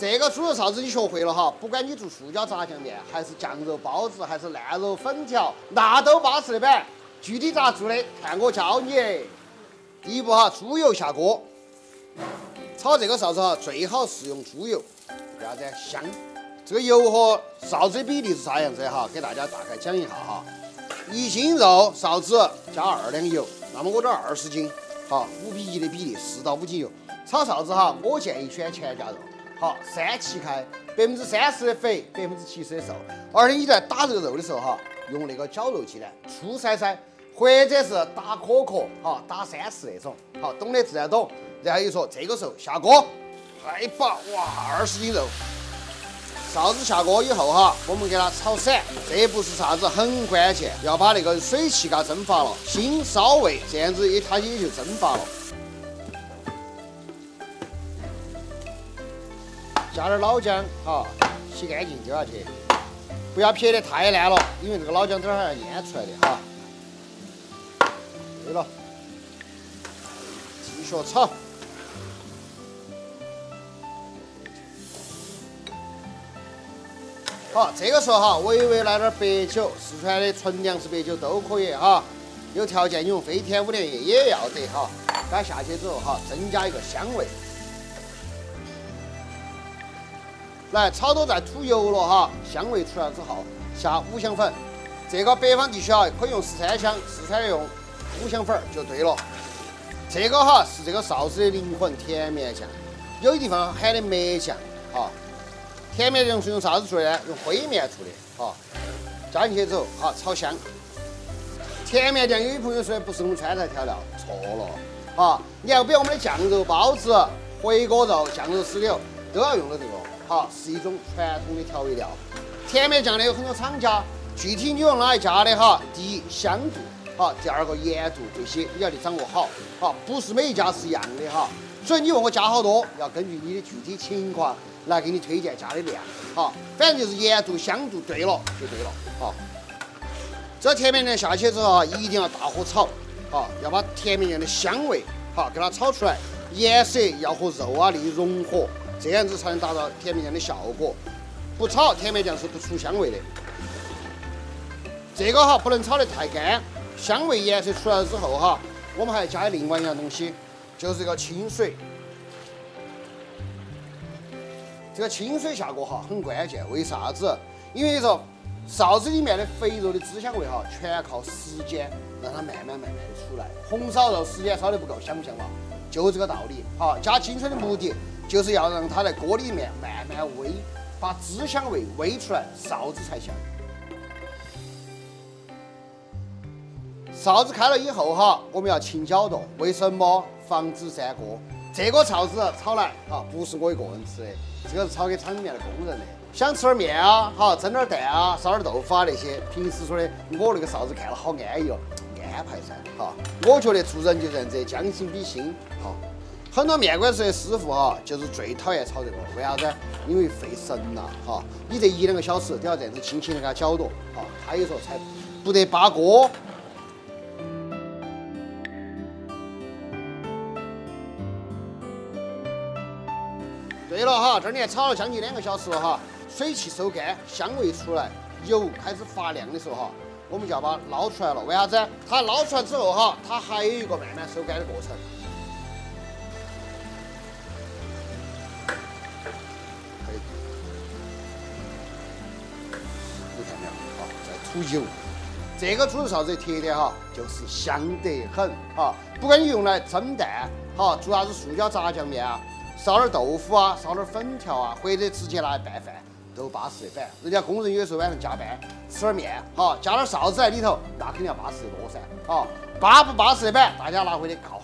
这个猪肉臊子你学会了哈，不管你做塑胶炸酱面，还是酱肉包子，还是烂肉粉条，那都巴适的板。具体咋做的，看我教你。第一步哈，猪油下锅，炒这个臊子哈，最好是用猪油，为啥子？香。这个油和臊子的比例是啥样子哈？给大家大概讲一下哈。一斤肉臊子加二两油，那么我这二十斤，哈，五比一的比例，四到五斤油。炒臊子哈，我建议选全家肉。好，三七开，百分之三十的肥，百分之七十的瘦。而且你在打这个肉的时候哈，用那个绞肉机呢，粗筛筛，或者是打颗颗，哈，打三四那种。好，懂的自然懂。然后又说这个时候下锅，来把哇，二十斤肉，臊子下锅以后哈，我们给它炒散。这一步是啥子？很关键，要把那个水汽给它蒸发了，心烧味，这样子也它也就蒸发了。加点老姜，哈，洗干净丢下去，不要撇得太烂了，因为这个老姜等会儿要腌出来的哈。对了，继续炒。好，这个时候哈，微微来点白酒，四川的纯粮食白酒都可以哈。有条件你用飞天五粮液也要得哈。给它下去之后哈，增加一个香味。来炒多再吐油了哈，香味出来之后下五香粉。这个北方地区啊可以用十三香，四川用五香粉就对了。这个哈是这个臊子的灵魂，甜面酱。有的地方喊的梅酱哈。甜面酱是用啥子做的呢？用灰面做的哈。加进去之后哈炒香。甜面酱有的朋友说不是我们川菜调料，错了哈。你要比我们的酱肉包子、回锅肉、酱肉丝柳都要用的这个。好，是一种传统的调味料。甜面酱呢有很多厂家，具体你用哪一家的哈？第一香度，好，第二个盐度，这些你要得掌握好。好，不是每一家是一样的哈。所以你问我加好多，要根据你的具体情况来给你推荐加的量。好，反正就是盐度、香度对了就对了。好，这甜面酱下去之后哈，一定要大火炒，好，要把甜面酱的香味好给它炒出来，颜色要和肉啊的融合。这样子才能达到甜面酱的效果。不炒甜面酱是不出香味的。这个哈不能炒得太干，香味颜色出来了之后哈，我们还加另外一样东西，就是这个清水。这个清水下锅哈很关键，为啥子？因为说臊子里面的肥肉的脂香味哈，全靠时间让它慢慢慢慢的出来。红烧肉时间烧得不够，香不香嘛？就这个道理。哈，加清水的目的。就是要让它在锅里面慢慢煨，把脂香味煨出来，臊子才香。臊子开了以后哈，我们要勤搅动，为什么？防止粘锅。这个臊子炒来哈，不是我一个人吃的，这个是炒给厂里面的工人的。想吃点面啊，好蒸点蛋啊，烧点豆腐啊那些。平时说的，我那个臊子看了好安逸哦，安排噻，哈。我觉得做人就这样子，将心比心，好。很多面馆子的师傅哈，就是最讨厌炒这个，为啥子？因为费神呐，哈！你这一两个小时都要这样子轻轻的给它搅动，哈，他有时候才不得扒锅。对了哈，这儿你看炒了将近两个小时了哈，水汽收干，香味出来，油开始发亮的时候哈，我们就要把它捞出来了。为啥子？它捞出来之后哈，它还有一个慢慢收干的过程。出油，这个猪肉臊子的特点哈，就是香得很哈。不管你用来蒸蛋，哈，做啥子塑胶炸酱面啊，烧点豆腐啊，烧点粉条啊，或者直接拿来拌饭，都巴适的板。人家工人有时候晚上加班，吃点面，哈，加点臊子在里头，那肯定要巴适得多噻。啊，巴不巴适的板，大家拿回去告